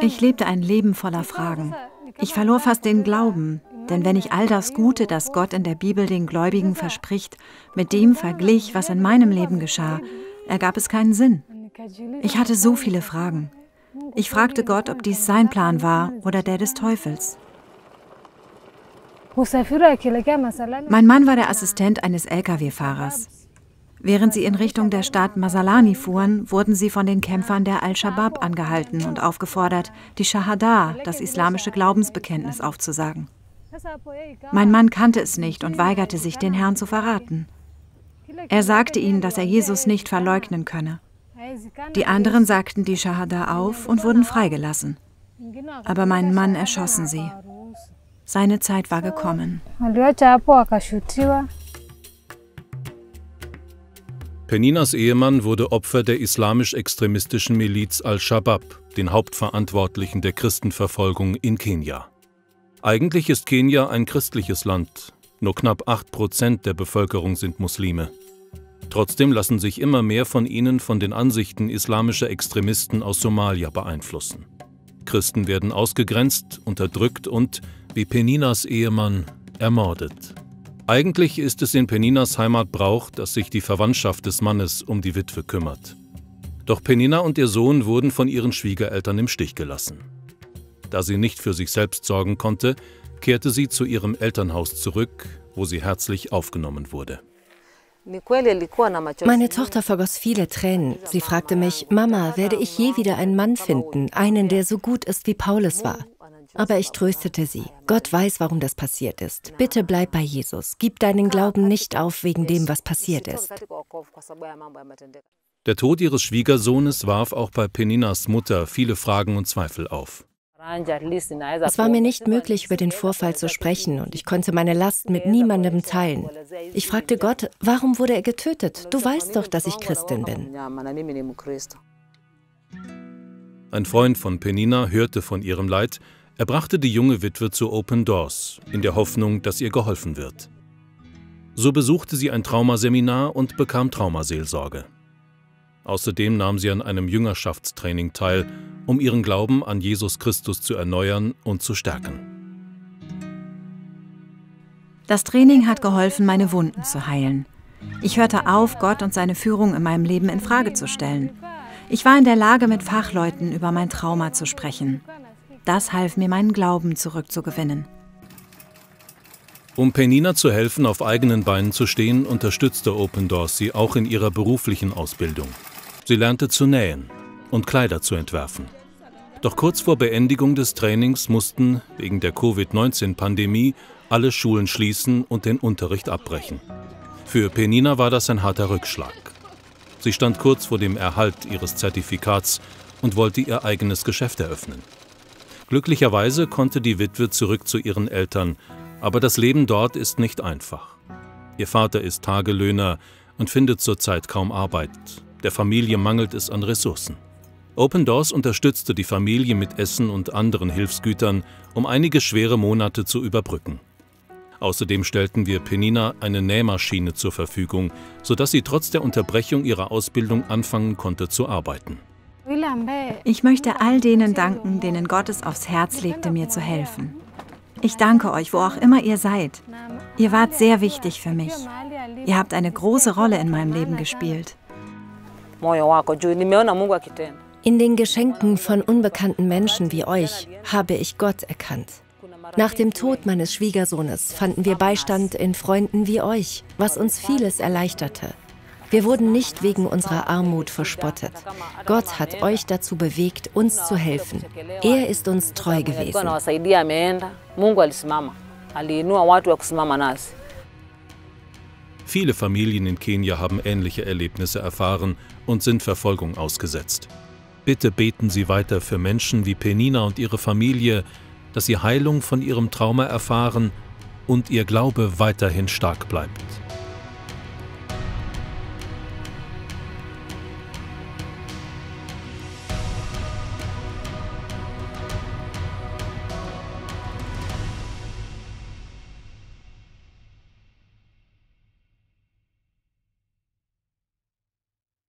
Ich lebte ein Leben voller Fragen. Ich verlor fast den Glauben, denn wenn ich all das Gute, das Gott in der Bibel den Gläubigen verspricht, mit dem verglich, was in meinem Leben geschah, ergab es keinen Sinn. Ich hatte so viele Fragen. Ich fragte Gott, ob dies sein Plan war oder der des Teufels. Mein Mann war der Assistent eines Lkw-Fahrers. Während sie in Richtung der Stadt Masalani fuhren, wurden sie von den Kämpfern der Al-Shabaab angehalten und aufgefordert, die Shahada, das islamische Glaubensbekenntnis, aufzusagen. Mein Mann kannte es nicht und weigerte sich, den Herrn zu verraten. Er sagte ihnen, dass er Jesus nicht verleugnen könne. Die anderen sagten die Shahada auf und wurden freigelassen. Aber meinen Mann erschossen sie. Seine Zeit war gekommen. Peninas Ehemann wurde Opfer der islamisch-extremistischen Miliz Al-Shabaab, den Hauptverantwortlichen der Christenverfolgung in Kenia. Eigentlich ist Kenia ein christliches Land. Nur knapp 8 Prozent der Bevölkerung sind Muslime. Trotzdem lassen sich immer mehr von ihnen von den Ansichten islamischer Extremisten aus Somalia beeinflussen. Christen werden ausgegrenzt, unterdrückt und, wie Peninas Ehemann, ermordet. Eigentlich ist es in Peninas Heimat Brauch, dass sich die Verwandtschaft des Mannes um die Witwe kümmert. Doch Penina und ihr Sohn wurden von ihren Schwiegereltern im Stich gelassen. Da sie nicht für sich selbst sorgen konnte, kehrte sie zu ihrem Elternhaus zurück, wo sie herzlich aufgenommen wurde. Meine Tochter vergoss viele Tränen. Sie fragte mich, Mama, werde ich je wieder einen Mann finden, einen, der so gut ist, wie Paulus war? Aber ich tröstete sie. Gott weiß, warum das passiert ist. Bitte bleib bei Jesus. Gib deinen Glauben nicht auf wegen dem, was passiert ist. Der Tod ihres Schwiegersohnes warf auch bei Peninas Mutter viele Fragen und Zweifel auf. Es war mir nicht möglich, über den Vorfall zu sprechen und ich konnte meine Last mit niemandem teilen. Ich fragte Gott, warum wurde er getötet? Du weißt doch, dass ich Christin bin. Ein Freund von Penina hörte von ihrem Leid er brachte die junge Witwe zu Open Doors, in der Hoffnung, dass ihr geholfen wird. So besuchte sie ein Traumaseminar und bekam Traumaseelsorge. Außerdem nahm sie an einem Jüngerschaftstraining teil, um ihren Glauben an Jesus Christus zu erneuern und zu stärken. Das Training hat geholfen, meine Wunden zu heilen. Ich hörte auf, Gott und seine Führung in meinem Leben in Frage zu stellen. Ich war in der Lage, mit Fachleuten über mein Trauma zu sprechen. Das half mir, meinen Glauben zurückzugewinnen. Um Penina zu helfen, auf eigenen Beinen zu stehen, unterstützte Open Doors sie auch in ihrer beruflichen Ausbildung. Sie lernte zu nähen und Kleider zu entwerfen. Doch kurz vor Beendigung des Trainings mussten, wegen der Covid-19-Pandemie, alle Schulen schließen und den Unterricht abbrechen. Für Penina war das ein harter Rückschlag. Sie stand kurz vor dem Erhalt ihres Zertifikats und wollte ihr eigenes Geschäft eröffnen. Glücklicherweise konnte die Witwe zurück zu ihren Eltern, aber das Leben dort ist nicht einfach. Ihr Vater ist Tagelöhner und findet zurzeit kaum Arbeit. Der Familie mangelt es an Ressourcen. Open Doors unterstützte die Familie mit Essen und anderen Hilfsgütern, um einige schwere Monate zu überbrücken. Außerdem stellten wir Penina eine Nähmaschine zur Verfügung, sodass sie trotz der Unterbrechung ihrer Ausbildung anfangen konnte zu arbeiten. Ich möchte all denen danken, denen Gott es aufs Herz legte, mir zu helfen. Ich danke euch, wo auch immer ihr seid. Ihr wart sehr wichtig für mich. Ihr habt eine große Rolle in meinem Leben gespielt. In den Geschenken von unbekannten Menschen wie euch habe ich Gott erkannt. Nach dem Tod meines Schwiegersohnes fanden wir Beistand in Freunden wie euch, was uns vieles erleichterte. Wir wurden nicht wegen unserer Armut verspottet. Gott hat euch dazu bewegt, uns zu helfen. Er ist uns treu gewesen. Viele Familien in Kenia haben ähnliche Erlebnisse erfahren und sind Verfolgung ausgesetzt. Bitte beten Sie weiter für Menschen wie Penina und ihre Familie, dass sie Heilung von ihrem Trauma erfahren und ihr Glaube weiterhin stark bleibt.